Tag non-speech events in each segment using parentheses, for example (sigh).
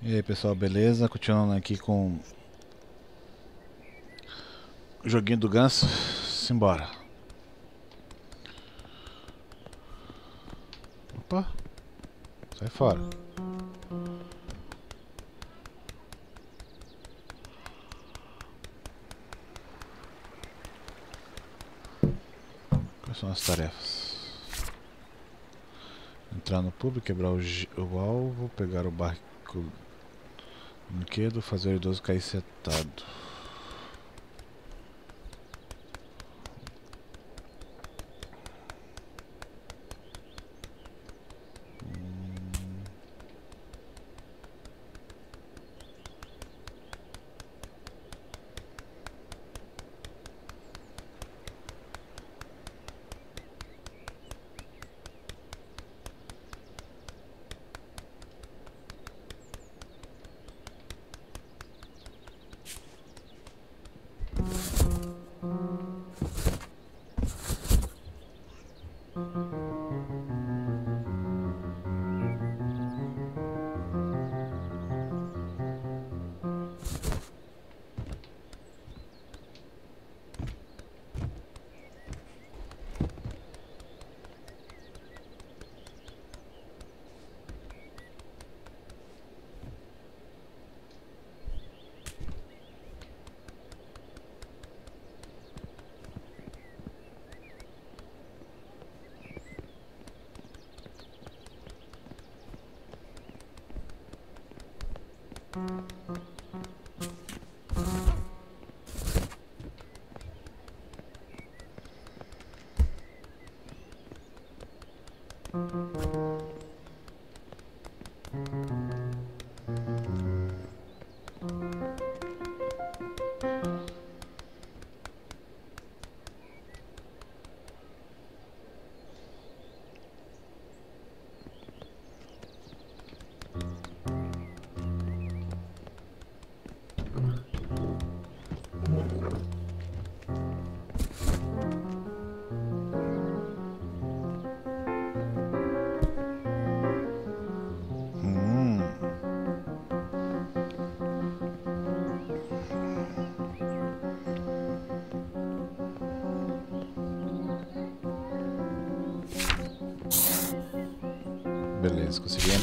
E aí pessoal, beleza? Continuando aqui com o joguinho do ganso. Simbora. Opa! Sai fora. Quais são as tarefas? Entrar no público, quebrar o, o alvo, pegar o barco Brinquedo, fazer o idoso cair sentado.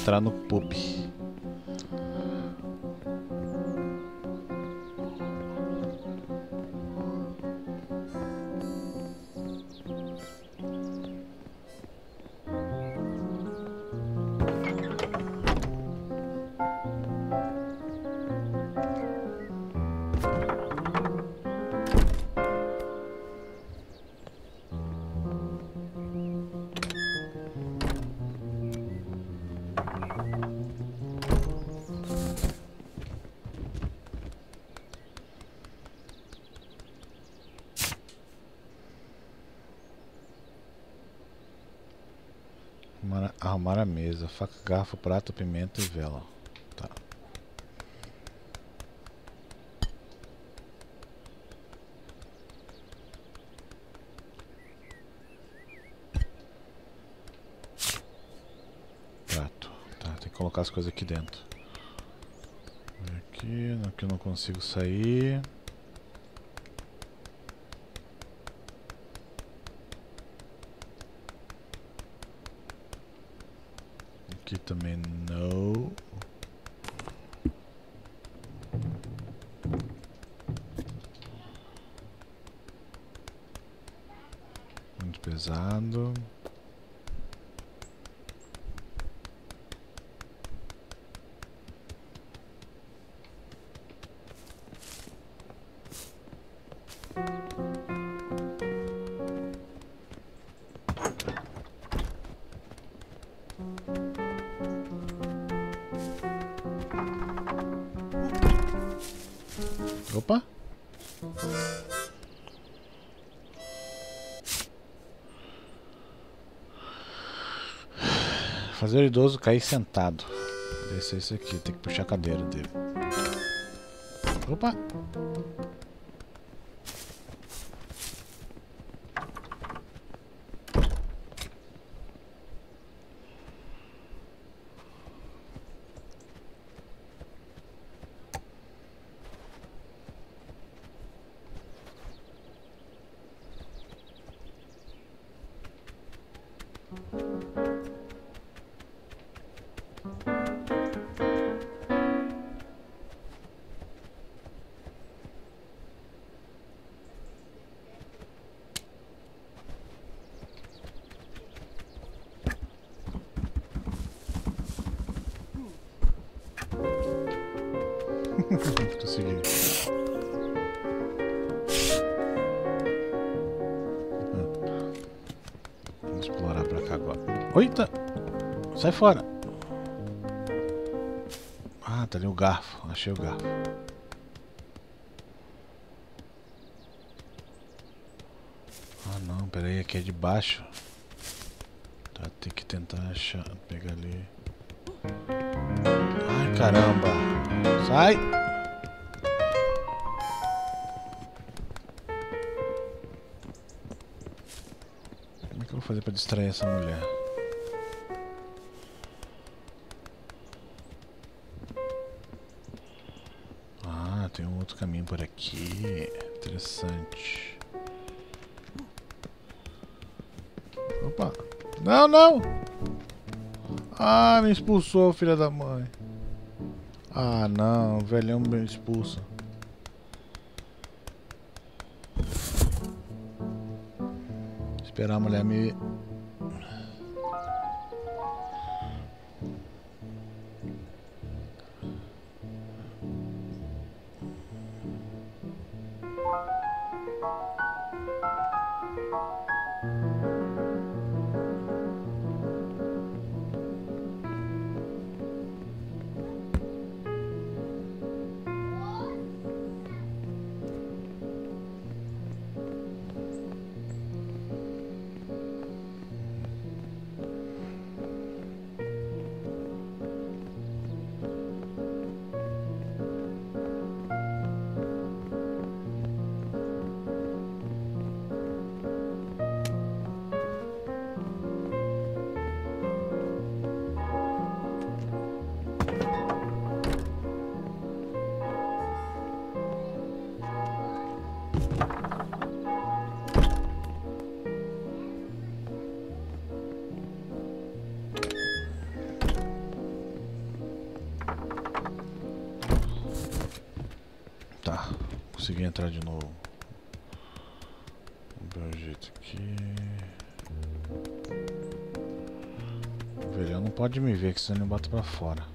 Entrar no pub. Mesa. Faca, garfo, prato, pimenta e vela. Tá. Prato. Tá, tem que colocar as coisas aqui dentro. Aqui, aqui eu não consigo sair. Opa. Fazer o idoso cair sentado. Esse é esse aqui, tem que puxar a cadeira dele. Opa! Sai fora! Ah, tá ali o garfo. Achei o garfo. Ah não, peraí, aqui é de baixo. Tá, tem que tentar achar, pegar ali. Ai caramba! Sai! Como é que eu vou fazer pra distrair essa mulher? Não, não! Ah, me expulsou, filha da mãe. Ah, não, o velhão me expulsa. Esperar a mulher me entrar de novo. Vamos ver o jeito aqui. Velhão não pode me ver, que senão ele bota pra fora.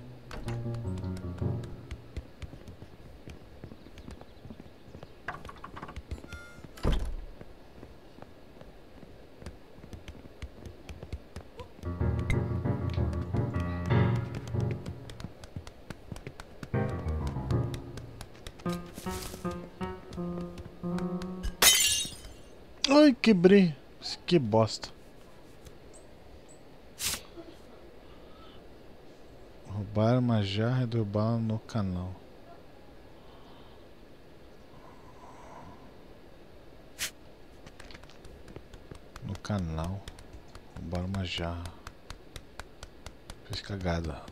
Ai, quebrei. Que bosta. Roubar uma jarra e derrubá-la no canal. No canal. Roubar uma jarra. Fez cagada.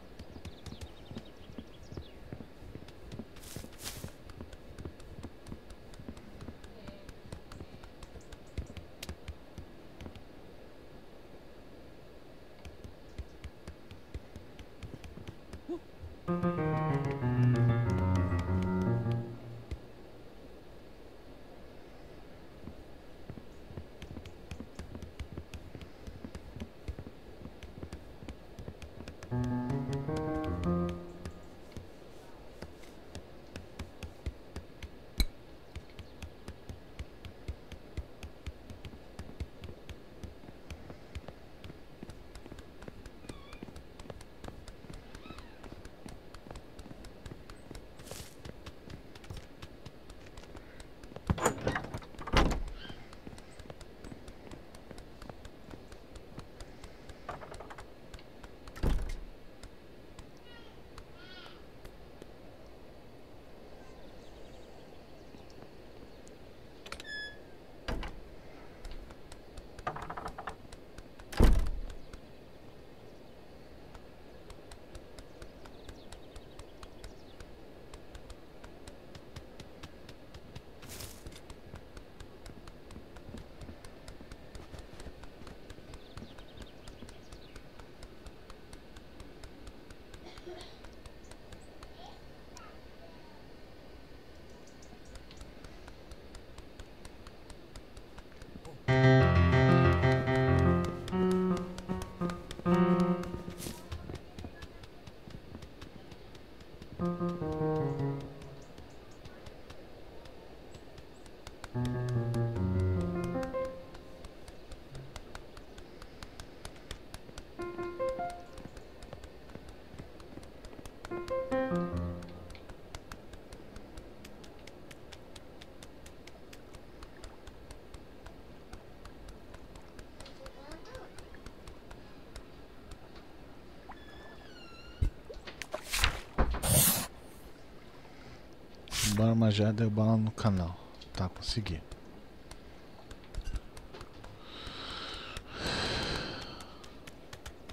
Bora já deu bala no canal. Tá, consegui.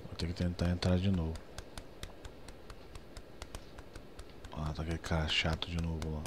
Vou ter que tentar entrar de novo. Ah, tá aquele cara chato de novo lá.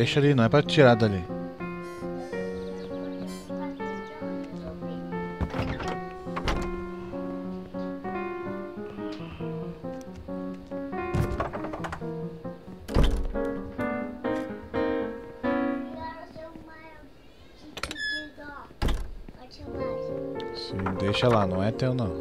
Deixa ali, não é pra tirar dali. Sim, deixa lá, não é teu não,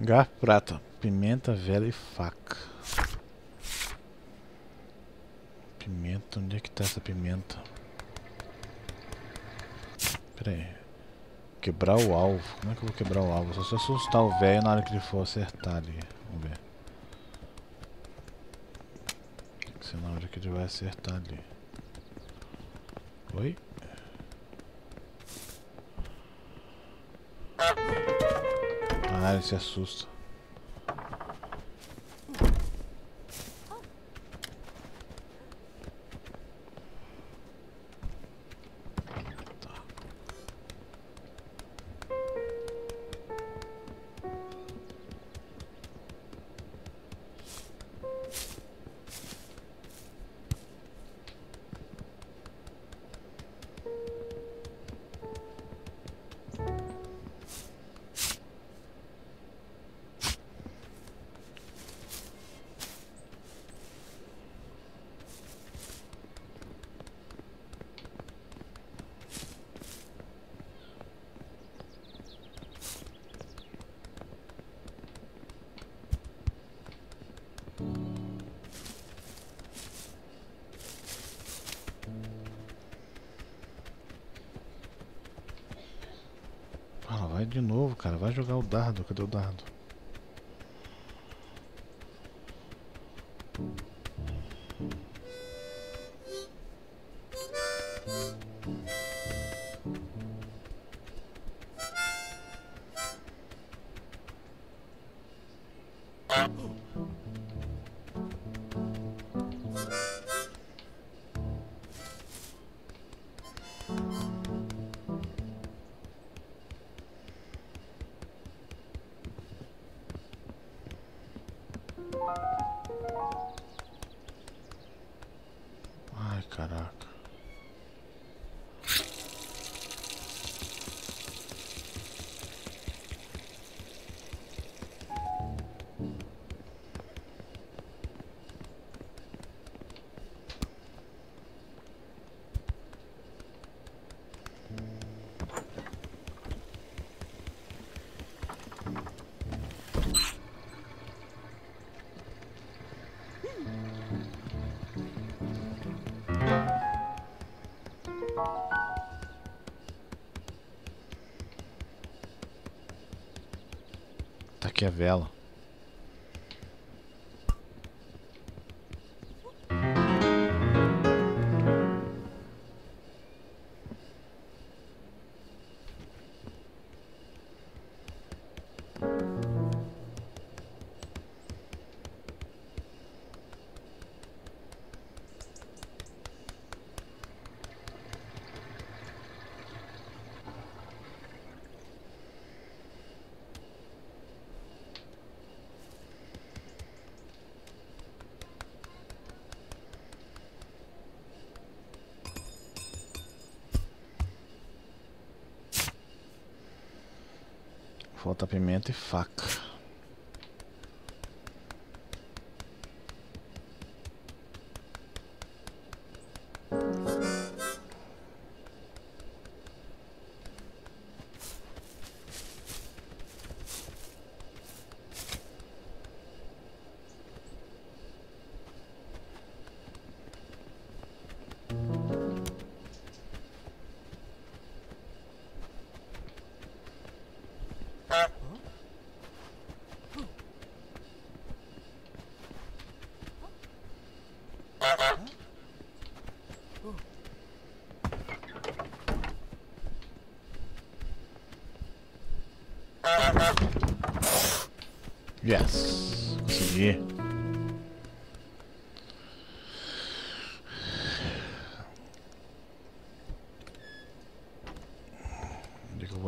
Garfo prata, pimenta velha e faca. Pimenta, onde é que tá essa pimenta? Pera aí. Quebrar o alvo. Como é que eu vou quebrar o alvo? Só se assustar o velho na hora que ele for acertar ali. Vamos ver. Tem que ser na hora que ele vai acertar ali. Oi? Ele se assusta. De novo, cara. Vai jogar o dardo. Cadê o dardo? Tá Falta pimenta e faca.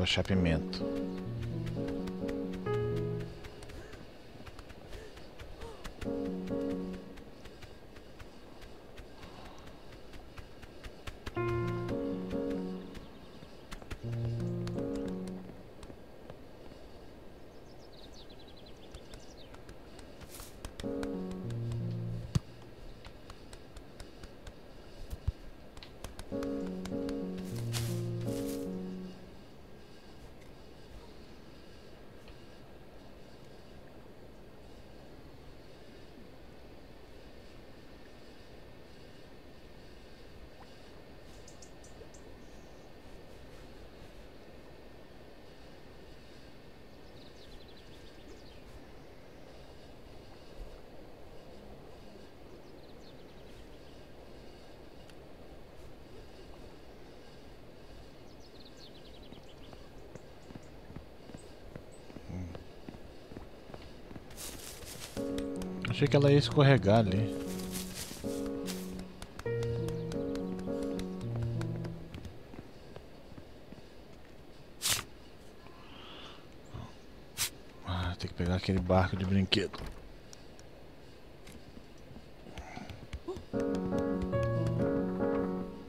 Onde é Achei que ela ia escorregar ali. Ah, tem que pegar aquele barco de brinquedo.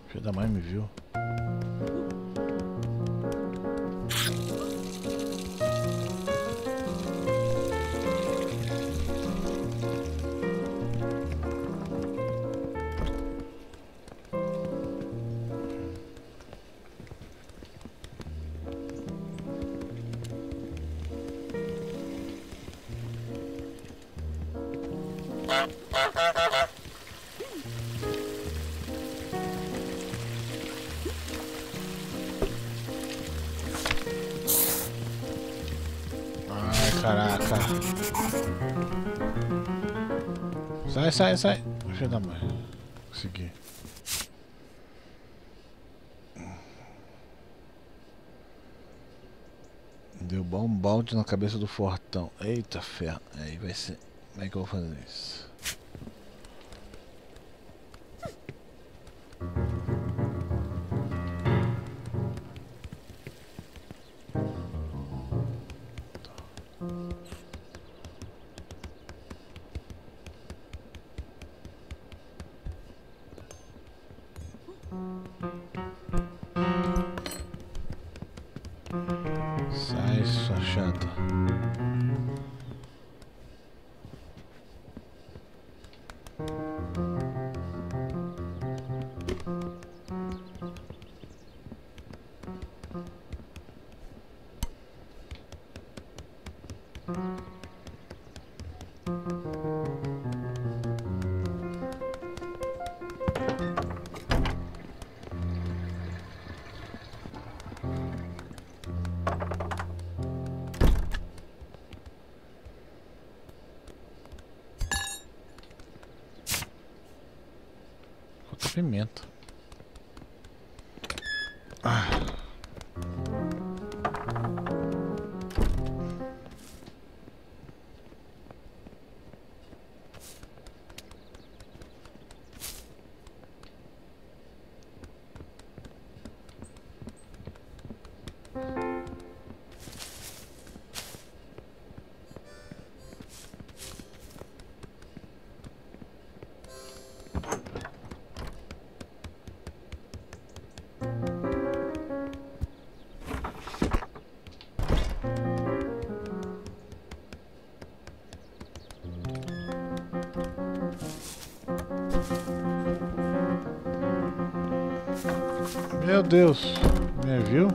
Filho da mãe me viu. Sai, sai, sai. Filho da mãe. Consegui. Deu bom balde na cabeça do fortão. Eita ferro. Aí vai ser. Como é que eu vou fazer isso? Falta Meu Deus, me viu?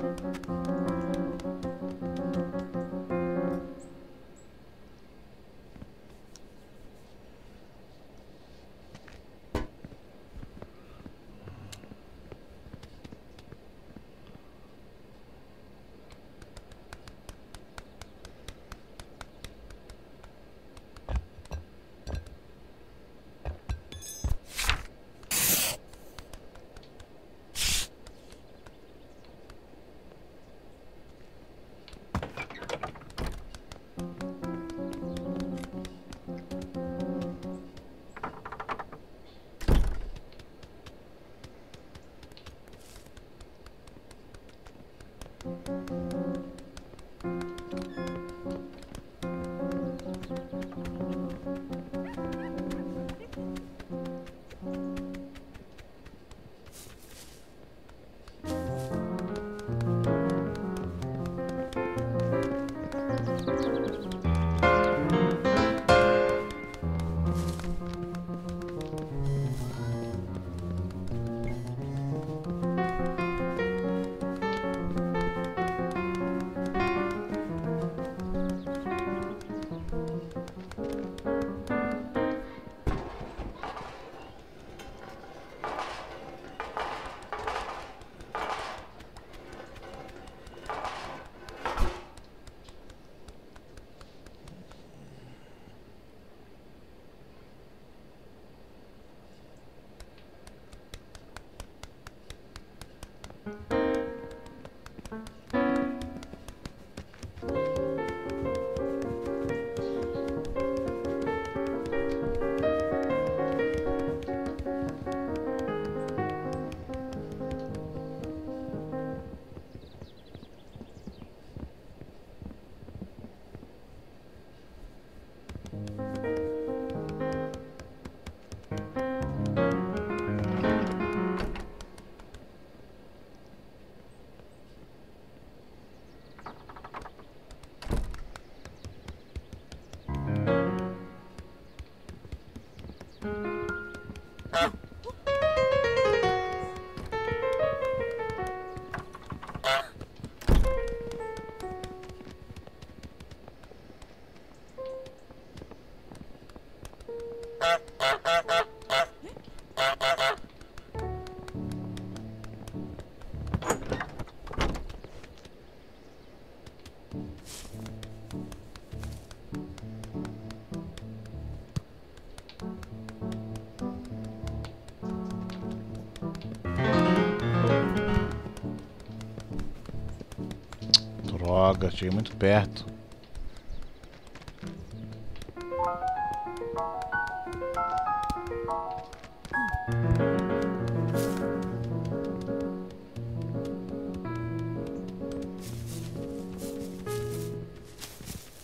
Droga, cheguei muito perto.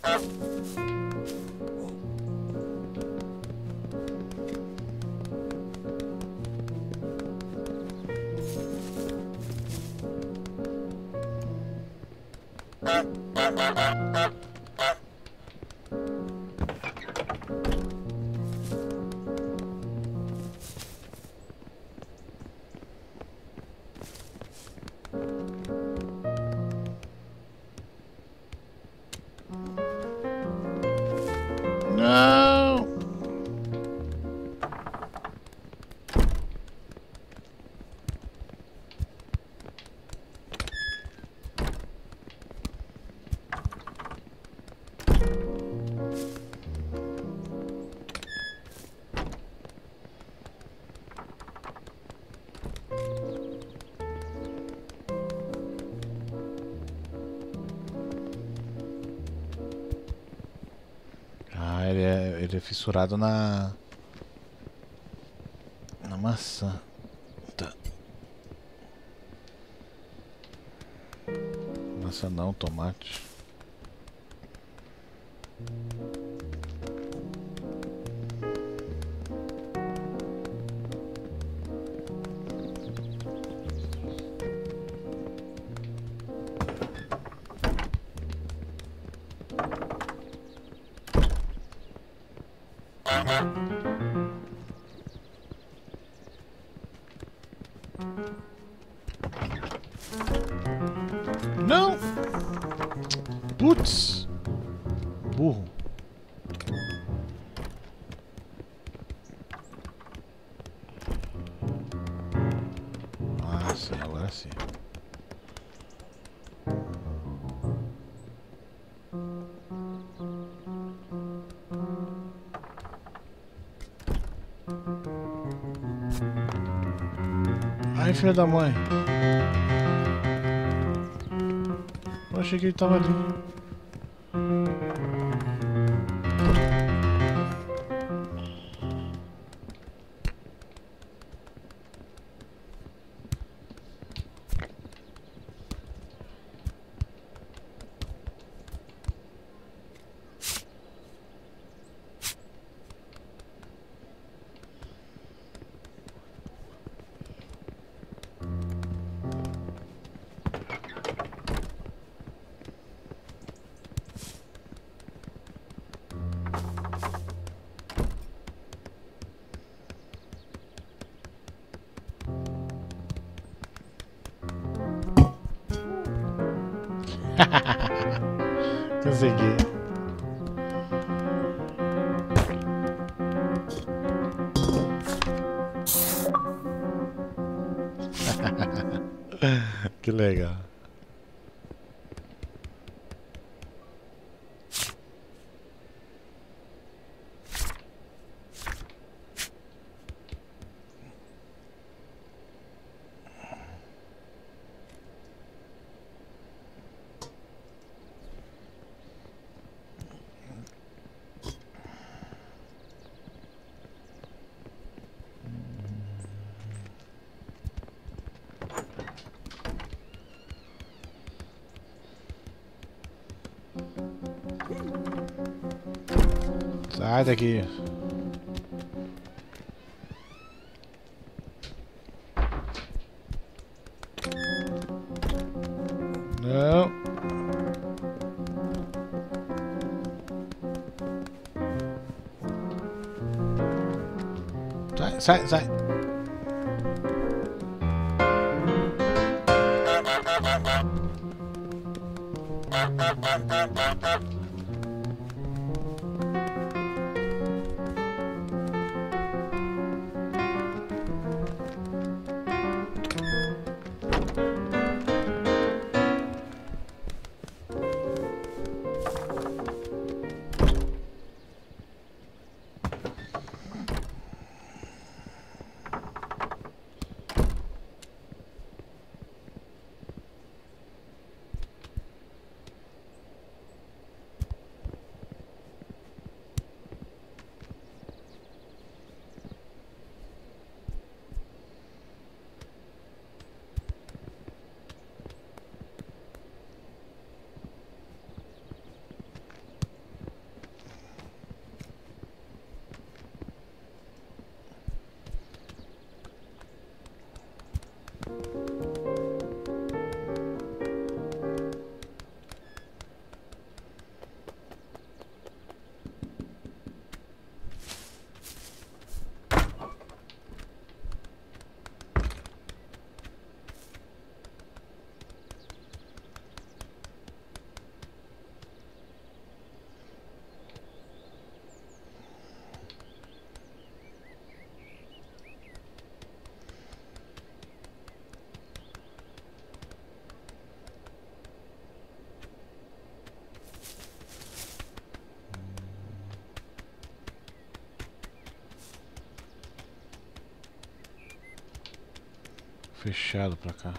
Não! Fissurado na. na maçã. Tá. Maçã não, tomate. Yeah. Filha da mãe. Eu achei que ele tava ali. (laughs) Consegui. (laughs) que legal. Sai daqui. Não. Sai, sai, sai. Fechado pra cá.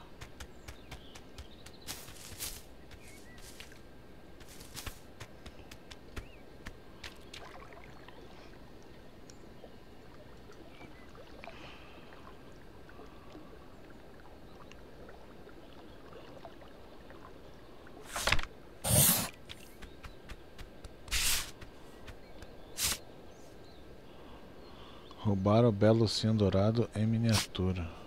Roubar o belo dourado em miniatura.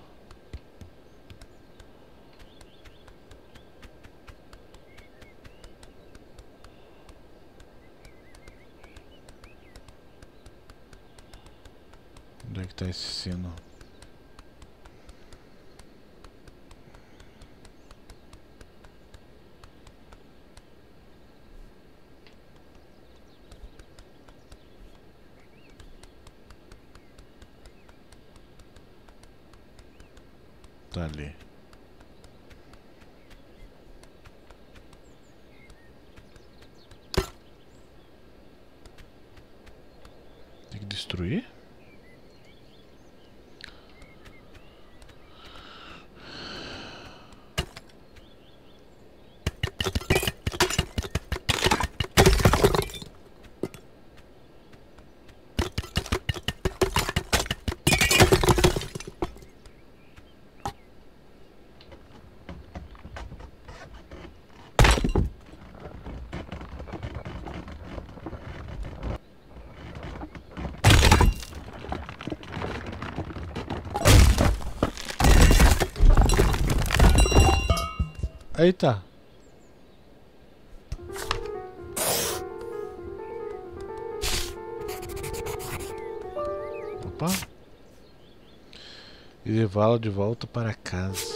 Tá esse sino? Tá ali. Tem que destruir? Eita. Opa. E levá-la de volta para casa.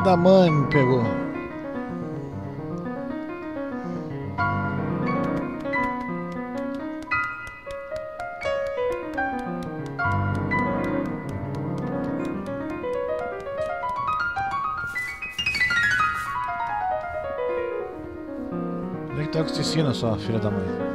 Filha da mãe me pegou. Onde é que tá esse sino só, filha da mãe?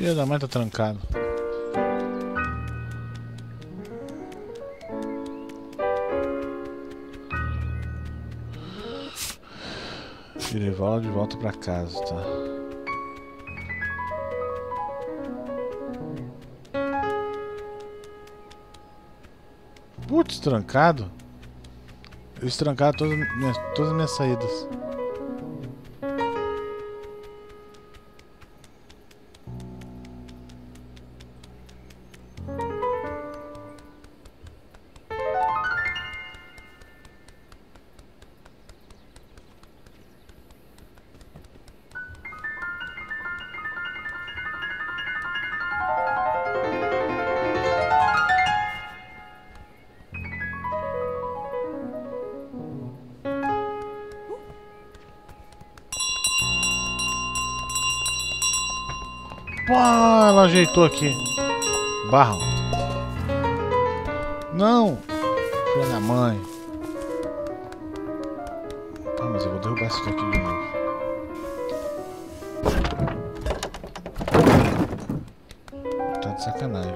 Filha da mãe tá trancado. Tirei de volta pra casa, tá? Putz, trancado. Eles trancaram todas, minhas, todas as minhas saídas. Ajeitou aqui. Barro. Não! Filha da mãe. Tá, mas eu vou derrubar isso daqui de novo. Tá de sacanagem.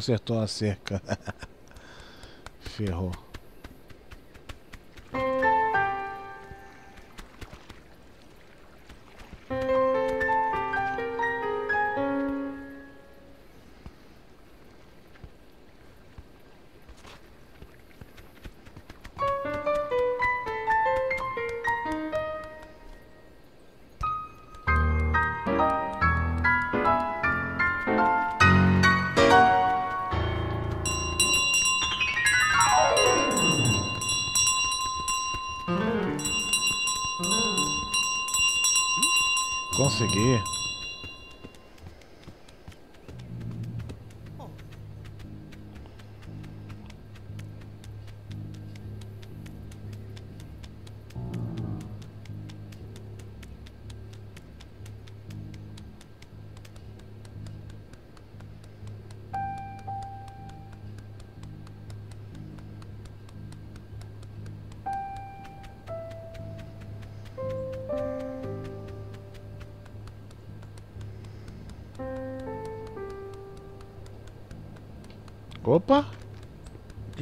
Consertou a cerca. (laughs) Ferrou.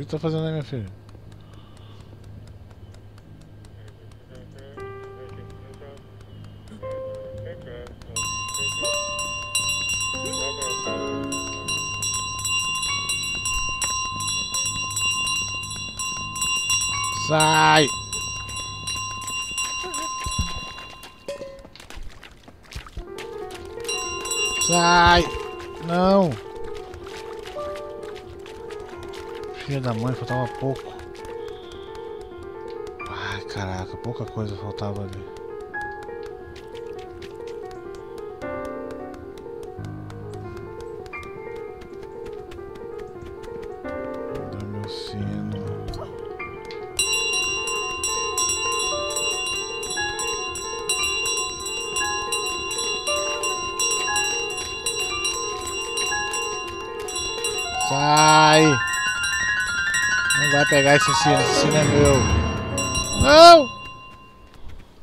Tá fazendo aí, minha filha? Sai! Sai! Não! Filha da mãe, faltava pouco. Ai, caraca, pouca coisa faltava ali. Pegar esse sino, esse sino é meu. Não!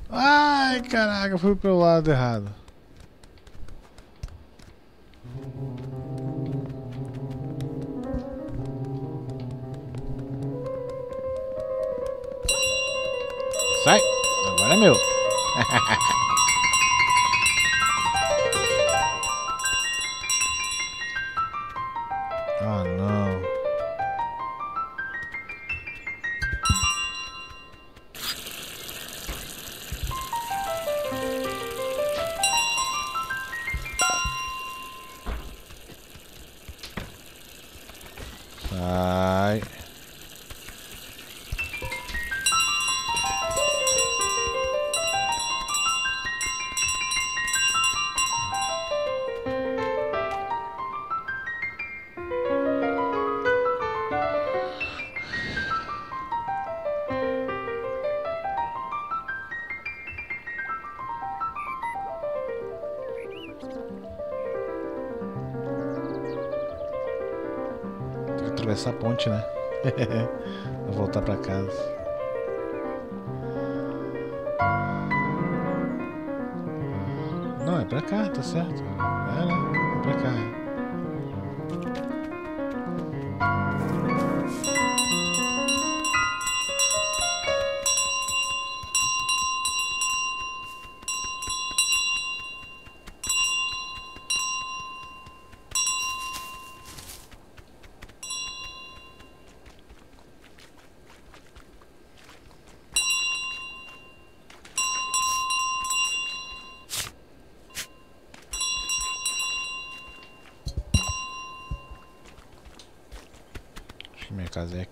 Ai, caraca, fui pelo lado errado. Sai! Agora é meu. (laughs) 哎 ponte, né? (laughs) Vou voltar pra casa. Não, é pra cá, tá certo. É, né? É pra cá.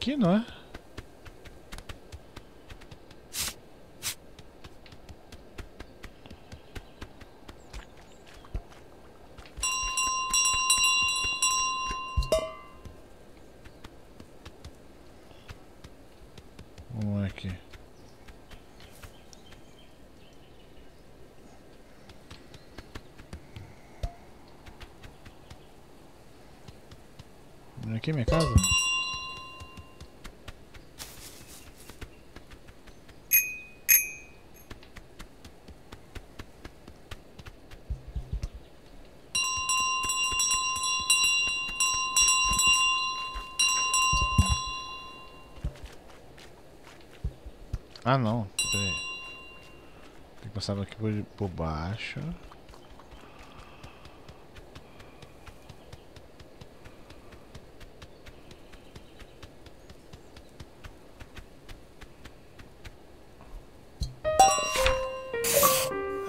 Aqui, não é? Vamos aqui. Aqui minha casa? Ah não, peraí. Passar aqui por, por baixo.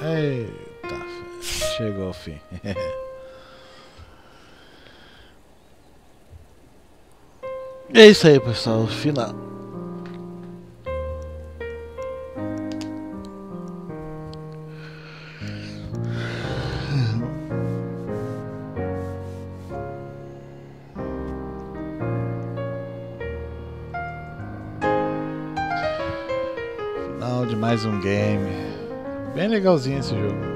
Eita, chegou ao fim. (laughs) é isso aí, pessoal. Final. Mais um game. Bem legalzinho esse jogo.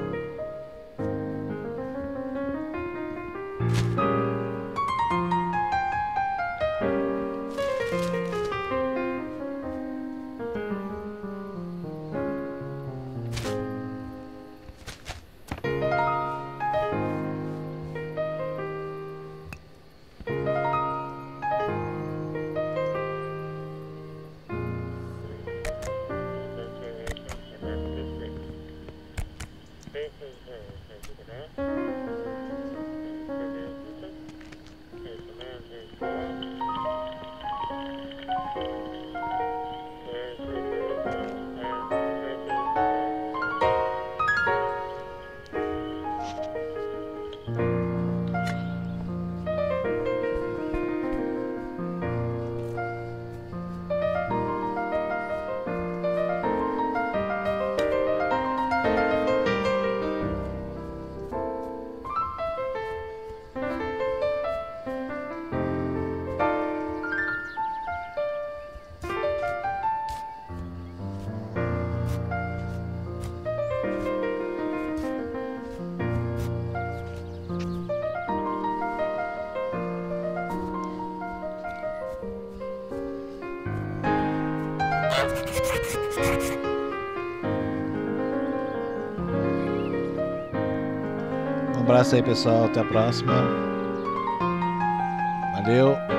Abraço aí, pessoal. Até a próxima. Valeu.